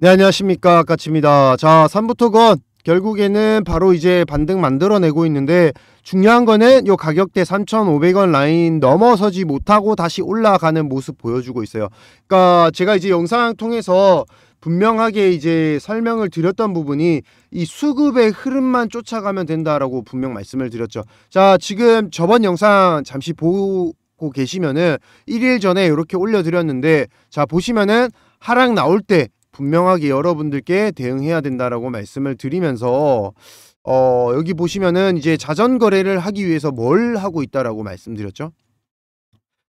네, 안녕하십니까. 까치입니다. 자, 3부 토건 결국에는 바로 이제 반등 만들어내고 있는데 중요한 거는 요 가격대 3,500원 라인 넘어서지 못하고 다시 올라가는 모습 보여주고 있어요. 그러니까 제가 이제 영상 통해서 분명하게 이제 설명을 드렸던 부분이 이 수급의 흐름만 쫓아가면 된다라고 분명 말씀을 드렸죠. 자, 지금 저번 영상 잠시 보고 계시면은 1일 전에 이렇게 올려드렸는데 자, 보시면은 하락 나올 때 분명하게 여러분들께 대응해야 된다라고 말씀을 드리면서 어, 여기 보시면은 이제 자전 거래를 하기 위해서 뭘 하고 있다라고 말씀드렸죠.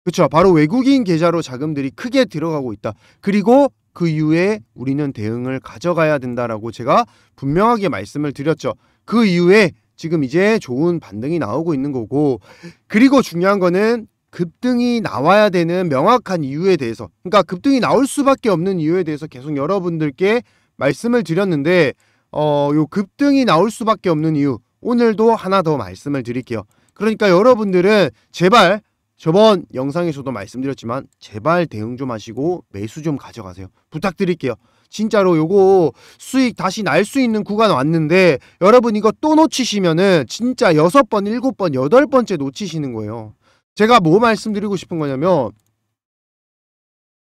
그렇죠. 바로 외국인 계좌로 자금들이 크게 들어가고 있다. 그리고 그 이후에 우리는 대응을 가져가야 된다라고 제가 분명하게 말씀을 드렸죠. 그 이후에 지금 이제 좋은 반등이 나오고 있는 거고 그리고 중요한 거는 급등이 나와야 되는 명확한 이유에 대해서 그러니까 급등이 나올 수밖에 없는 이유에 대해서 계속 여러분들께 말씀을 드렸는데 어 요 급등이 나올 수밖에 없는 이유 오늘도 하나 더 말씀을 드릴게요. 그러니까 여러분들은 제발 저번 영상에서도 말씀드렸지만 제발 대응 좀 하시고 매수 좀 가져가세요. 부탁드릴게요. 진짜로 요거 수익 다시 날 수 있는 구간 왔는데 여러분 이거 또 놓치시면은 진짜 여섯 번, 일곱 번, 여덟 번째 놓치시는 거예요. 제가 뭐 말씀드리고 싶은 거냐면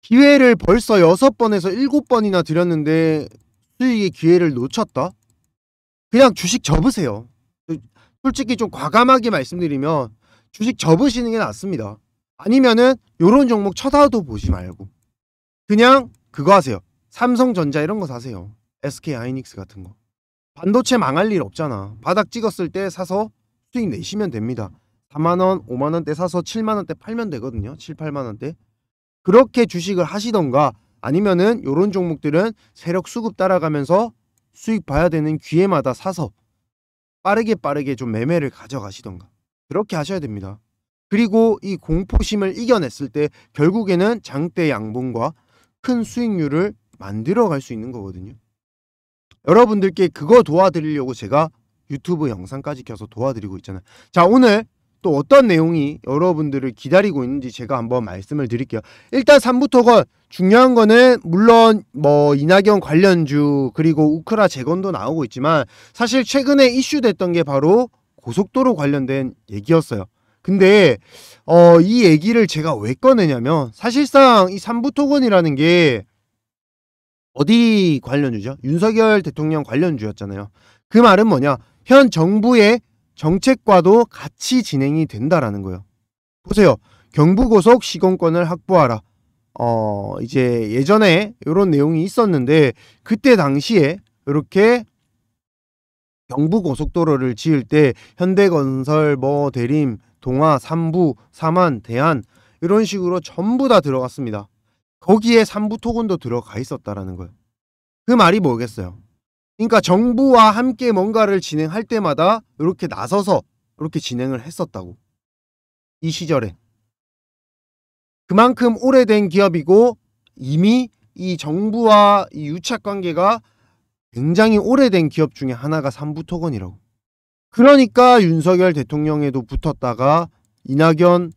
기회를 벌써 여섯 번에서 일곱 번이나 드렸는데 수익의 기회를 놓쳤다? 그냥 주식 접으세요. 솔직히 좀 과감하게 말씀드리면 주식 접으시는 게 낫습니다. 아니면은 요런 종목 쳐다도 보지 말고 그냥 그거 하세요. 삼성전자 이런 거 사세요. SK 하이닉스 같은 거. 반도체 망할 일 없잖아. 바닥 찍었을 때 사서 수익 내시면 됩니다. 4만원, 5만원대 사서 7만원대 팔면 되거든요. 7, 8만원대. 그렇게 주식을 하시던가 아니면은 요런 종목들은 세력 수급 따라가면서 수익 봐야 되는 기회마다 사서 빠르게 빠르게 좀 매매를 가져가시던가 그렇게 하셔야 됩니다. 그리고 이 공포심을 이겨냈을 때 결국에는 장대 양봉과 큰 수익률을 만들어 갈 수 있는 거거든요. 여러분들께 그거 도와드리려고 제가 유튜브 영상까지 켜서 도와드리고 있잖아요. 자, 오늘 또 어떤 내용이 여러분들을 기다리고 있는지 제가 한번 말씀을 드릴게요. 일단 3부터건 중요한 거는 물론 뭐 이낙연 관련주 그리고 우크라 재건도 나오고 있지만 사실 최근에 이슈됐던 게 바로 고속도로 관련된 얘기였어요. 근데 어, 이 얘기를 제가 왜 꺼내냐면 사실상 이 3부 토건이라는 게 어디 관련주죠? 윤석열 대통령 관련주였잖아요. 그 말은 뭐냐? 현 정부의 정책과도 같이 진행이 된다라는 거예요. 보세요. 경부고속 시공권을 확보하라. 어, 이제 예전에 이런 내용이 있었는데 그때 당시에 이렇게 경부고속도로를 지을 때 현대건설, 뭐 대림, 동아, 삼부, 삼안, 대한 이런 식으로 전부 다 들어갔습니다. 거기에 삼부 토건도 들어가 있었다라는 거예요. 그 말이 뭐겠어요? 그러니까 정부와 함께 뭔가를 진행할 때마다 이렇게 나서서 이렇게 진행을 했었다고. 이 시절에. 그만큼 오래된 기업이고 이미 이 정부와 이 유착 관계가 굉장히 오래된 기업 중에 하나가 삼부토건이라고. 그러니까 윤석열 대통령에도 붙었다가 이낙연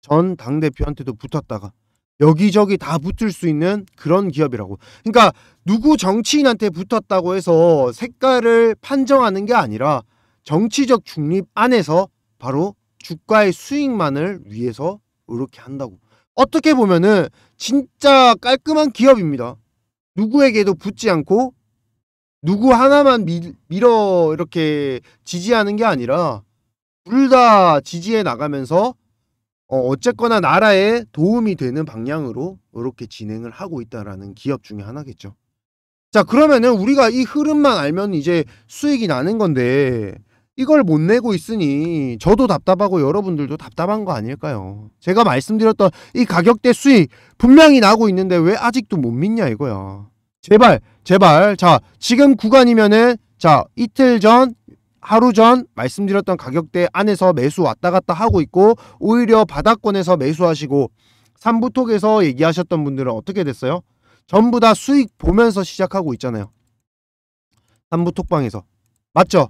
전 당대표한테도 붙었다가 여기저기 다 붙을 수 있는 그런 기업이라고. 그러니까 누구 정치인한테 붙었다고 해서 색깔을 판정하는 게 아니라 정치적 중립 안에서 바로 주가의 수익만을 위해서 이렇게 한다고. 어떻게 보면은 진짜 깔끔한 기업입니다. 누구에게도 붙지 않고 누구 하나만 미, 밀어 이렇게 지지하는 게 아니라 둘 다 지지해 나가면서 어, 어쨌거나 나라에 도움이 되는 방향으로 이렇게 진행을 하고 있다라는 기업 중에 하나겠죠. 자, 그러면은 우리가 이 흐름만 알면 이제 수익이 나는 건데 이걸 못 내고 있으니 저도 답답하고 여러분들도 답답한 거 아닐까요? 제가 말씀드렸던 이 가격대 수익 분명히 나고 있는데 왜 아직도 못 믿냐 이거야. 제발, 제발. 자, 지금 구간이면은 자, 이틀 전 하루 전 말씀드렸던 가격대 안에서 매수 왔다 갔다 하고 있고 오히려 바닥권에서 매수하시고 삼부톡에서 얘기하셨던 분들은 어떻게 됐어요? 전부 다 수익 보면서 시작하고 있잖아요. 삼부 톡방에서. 맞죠?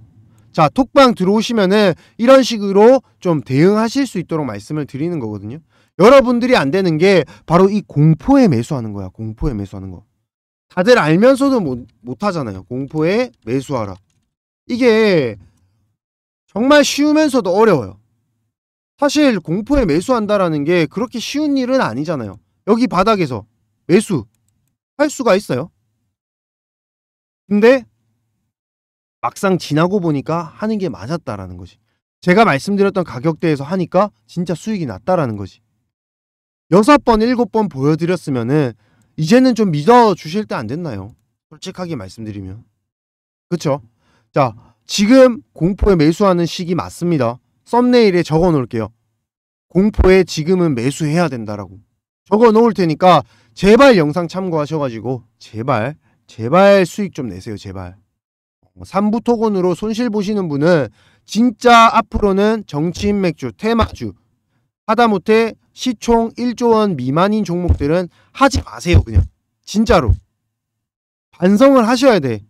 자, 톡방 들어오시면은 이런 식으로 좀 대응하실 수 있도록 말씀을 드리는 거거든요. 여러분들이 안 되는 게 바로 이 공포에 매수하는 거야. 공포에 매수하는 거. 다들 알면서도 못, 못 하잖아요. 공포에 매수하라. 이게 정말 쉬우면서도 어려워요. 사실 공포에 매수한다라는 게 그렇게 쉬운 일은 아니잖아요. 여기 바닥에서 매수 할 수가 있어요. 근데 막상 지나고 보니까 하는 게 맞았다라는 거지. 제가 말씀드렸던 가격대에서 하니까 진짜 수익이 났다라는 거지. 여섯 번, 일곱 번 보여드렸으면은 이제는 좀 믿어 주실 때 안 됐나요? 솔직하게 말씀드리면. 그쵸? 자, 지금 공포에 매수하는 시기 맞습니다. 썸네일에 적어 놓을게요. 공포에 지금은 매수해야 된다라고. 적어 놓을 테니까 제발 영상 참고하셔가지고 제발 제발 수익 좀 내세요 제발. 3부 토건으로 손실 보시는 분은 진짜 앞으로는 정치인 맥주, 테마주 하다못해 시총 1조 원 미만인 종목들은 하지 마세요 그냥 진짜로 반성을 하셔야 돼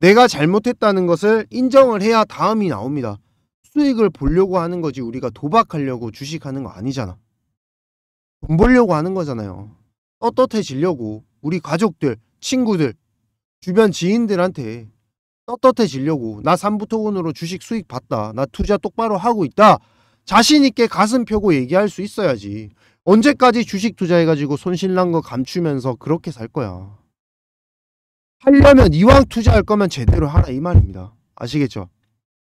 내가 잘못했다는 것을 인정을 해야 다음이 나옵니다 수익을 보려고 하는 거지 우리가 도박하려고 주식하는 거 아니잖아 돈 벌려고 하는 거잖아요 떳떳해지려고 우리 가족들 친구들 주변 지인들한테 떳떳해지려고 나 삼부토건으로 주식 수익 봤다 나 투자 똑바로 하고 있다 자신 있게 가슴 펴고 얘기할 수 있어야지. 언제까지 주식 투자해가지고 손실난 거 감추면서 그렇게 살 거야. 하려면 이왕 투자할 거면 제대로 하라 이 말입니다. 아시겠죠?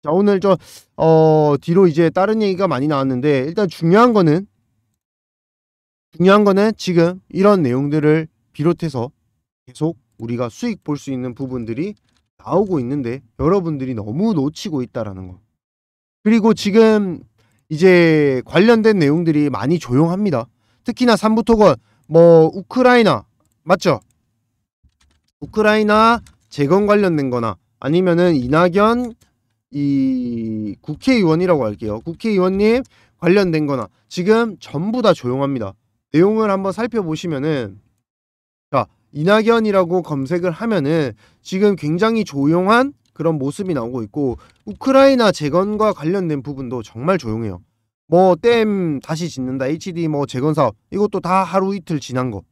자 오늘 저 어, 뒤로 이제 다른 얘기가 많이 나왔는데 일단 중요한 거는 중요한 거는 지금 이런 내용들을 비롯해서 계속 우리가 수익 볼 수 있는 부분들이 나오고 있는데 여러분들이 너무 놓치고 있다라는 거. 그리고 지금 이제 관련된 내용들이 많이 조용합니다. 특히나 삼부토건 뭐 우크라이나 맞죠? 우크라이나 재건 관련된 거나 아니면은 이낙연 이 국회의원이라고 할게요. 국회의원님 관련된 거나 지금 전부 다 조용합니다. 내용을 한번 살펴보시면은 자, 이낙연이라고 검색을 하면은 지금 굉장히 조용한 그런 모습이 나오고 있고 우크라이나 재건과 관련된 부분도 정말 조용해요. 뭐 댐 다시 짓는다 HD 뭐 재건 사업 이것도 다 하루 이틀 지난 거.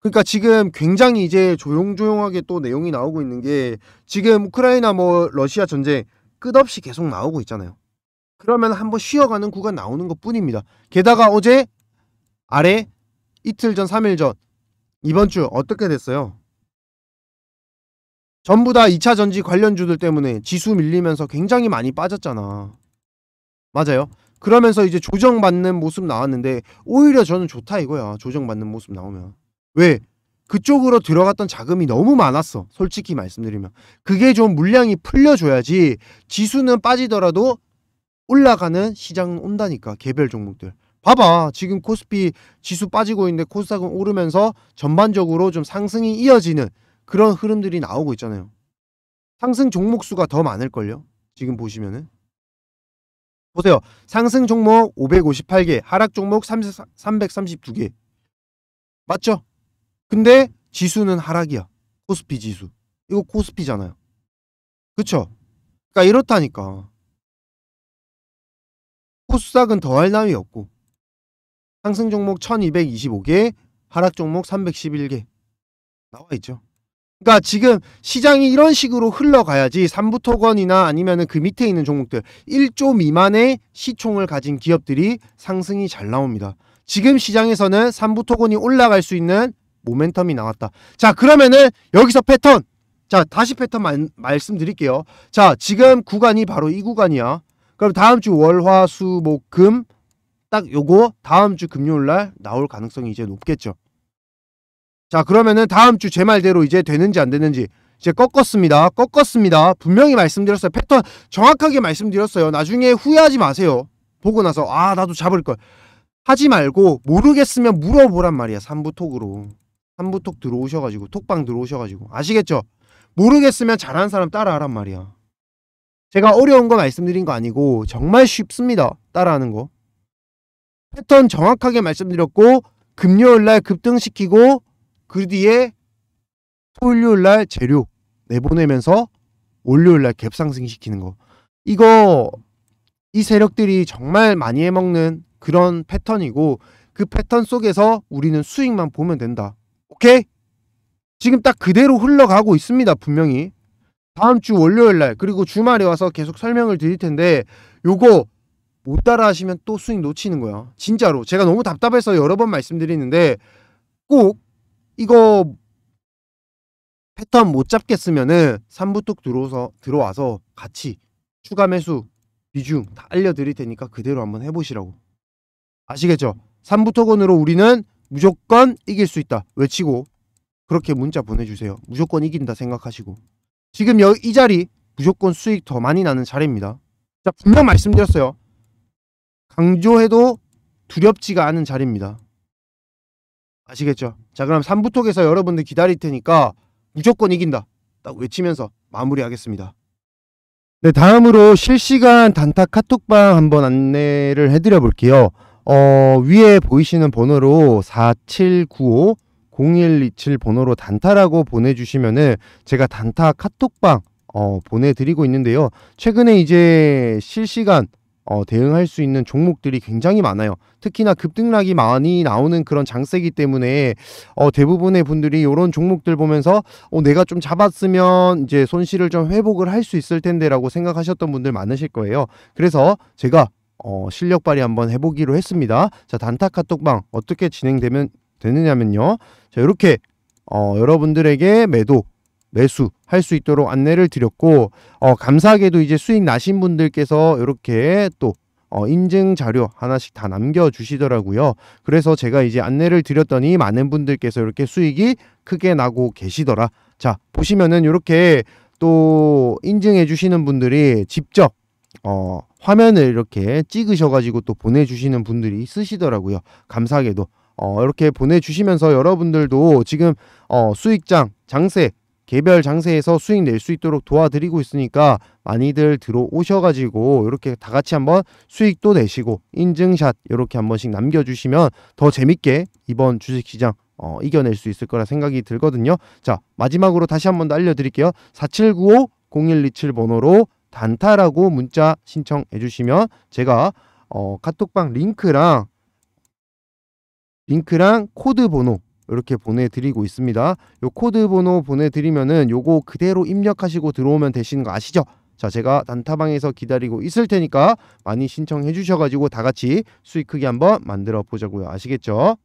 그러니까 지금 굉장히 이제 조용조용하게 또 내용이 나오고 있는 게 지금 우크라이나 뭐 러시아 전쟁 끝없이 계속 나오고 있잖아요. 그러면 한번 쉬어가는 구간 나오는 것 뿐입니다. 게다가 어제 아래 이틀 전, 3일 전 이번 주 어떻게 됐어요? 전부 다 2차 전지 관련주들 때문에 지수 밀리면서 굉장히 많이 빠졌잖아. 맞아요. 그러면서 이제 조정받는 모습 나왔는데 오히려 저는 좋다 이거야. 조정받는 모습 나오면. 왜? 그쪽으로 들어갔던 자금이 너무 많았어. 솔직히 말씀드리면. 그게 좀 물량이 풀려줘야지 지수는 빠지더라도 올라가는 시장은 온다니까. 개별 종목들. 봐봐. 지금 코스피 지수 빠지고 있는데 코스닥은 오르면서 전반적으로 좀 상승이 이어지는 그런 흐름들이 나오고 있잖아요. 상승 종목 수가 더 많을걸요. 지금 보시면은. 보세요. 상승 종목 558개, 하락 종목 332개. 맞죠? 근데 지수는 하락이야. 코스피 지수. 이거 코스피잖아요. 그쵸? 그러니까 이렇다니까. 코스닥은 더할 나위 없고 상승 종목 1225개, 하락 종목 311개 나와 있죠. 그러니까 지금 시장이 이런 식으로 흘러가야지 삼부토건이나 아니면은 그 밑에 있는 종목들 1조 미만의 시총을 가진 기업들이 상승이 잘 나옵니다. 지금 시장에서는 삼부토건이 올라갈 수 있는 모멘텀이 나왔다. 자, 그러면은 여기서 패턴. 자, 다시 패턴 말, 말씀드릴게요. 자, 지금 구간이 바로 이 구간이야. 그럼 다음 주 월, 화, 수, 목, 금. 딱 요거 다음 주 금요일 날 나올 가능성이 이제 높겠죠. 자 그러면은 다음 주 제 말대로 이제 되는지 안 되는지 이제 꺾었습니다. 꺾었습니다. 분명히 말씀드렸어요. 패턴 정확하게 말씀드렸어요. 나중에 후회하지 마세요. 보고 나서 아 나도 잡을 걸 하지 말고 모르겠으면 물어보란 말이야. 3부 톡으로 3부톡 들어오셔가지고 톡방 들어오셔가지고 아시겠죠? 모르겠으면 잘하는 사람 따라하란 말이야. 제가 어려운 거 말씀드린 거 아니고 정말 쉽습니다. 따라하는 거. 패턴 정확하게 말씀드렸고 금요일 날 급등시키고 그 뒤에 토요일 날 재료 내보내면서 월요일 날 갭상승 시키는 거. 이거 이 세력들이 정말 많이 해먹는 그런 패턴이고 그 패턴 속에서 우리는 수익만 보면 된다. 오케이? 지금 딱 그대로 흘러가고 있습니다. 분명히. 다음 주 월요일 날 그리고 주말에 와서 계속 설명을 드릴 텐데 요거 못 따라 하시면 또 수익 놓치는 거야. 진짜로. 제가 너무 답답해서 여러 번 말씀드리는데 꼭 이거 패턴 못 잡겠으면은 3부톡 들어와서 들어와서 같이 추가 매수 비중 다 알려드릴 테니까 그대로 한번 해보시라고. 아시겠죠? 3부 토건으로 우리는 무조건 이길 수 있다. 외치고 그렇게 문자 보내주세요. 무조건 이긴다 생각하시고 지금 여, 이 자리 무조건 수익 더 많이 나는 자리입니다. 자 분명 말씀드렸어요. 강조해도 두렵지가 않은 자리입니다. 아시겠죠? 자 그럼 3부톡에서 여러분들 기다릴 테니까 무조건 이긴다. 딱 외치면서 마무리하겠습니다. 네, 다음으로 실시간 단타 카톡방 한번 안내를 해드려 볼게요. 어, 위에 보이시는 번호로 4795 0127 번호로 단타라고 보내주시면은 제가 단타 카톡방 어, 보내드리고 있는데요. 최근에 이제 실시간 어, 대응할 수 있는 종목들이 굉장히 많아요. 특히나 급등락이 많이 나오는 그런 장세기 때문에 어, 대부분의 분들이 이런 종목들 보면서 어, 내가 좀 잡았으면 이제 손실을 좀 회복을 할 수 있을 텐데라고 생각하셨던 분들 많으실 거예요. 그래서 제가 어, 실력 발휘 한번 해보기로 했습니다. 자 단타 카톡방 어떻게 진행되면 되느냐면요. 자 이렇게 어, 여러분들에게 매도 매수 할 수 있도록 안내를 드렸고 어, 감사하게도 이제 수익 나신 분들께서 이렇게 또 어, 인증 자료 하나씩 다 남겨주시더라고요. 그래서 제가 이제 안내를 드렸더니 많은 분들께서 이렇게 수익이 크게 나고 계시더라. 자 보시면은 이렇게 또 인증해 주시는 분들이 직접 어, 화면을 이렇게 찍으셔가지고 또 보내주시는 분들이 있으시더라고요. 감사하게도 어, 이렇게 보내주시면서 여러분들도 지금 어, 수익장 장세 개별 장세에서 수익 낼 수 있도록 도와드리고 있으니까 많이들 들어오셔가지고 이렇게 다 같이 한번 수익도 내시고 인증샷 이렇게 한 번씩 남겨주시면 더 재밌게 이번 주식시장 어, 이겨낼 수 있을 거라 생각이 들거든요. 자 마지막으로 다시 한 번 더 알려드릴게요. 4795 0127 번호로 단타라고 문자 신청해 주시면 제가 어, 카톡방 링크랑 링크랑 코드 번호 이렇게 보내드리고 있습니다. 요 코드 번호 보내드리면은 요거 그대로 입력하시고 들어오면 되시는 거 아시죠? 자, 제가 단타방에서 기다리고 있을 테니까 많이 신청해 주셔가지고 다 같이 수익 크게 한번 만들어 보자고요. 아시겠죠?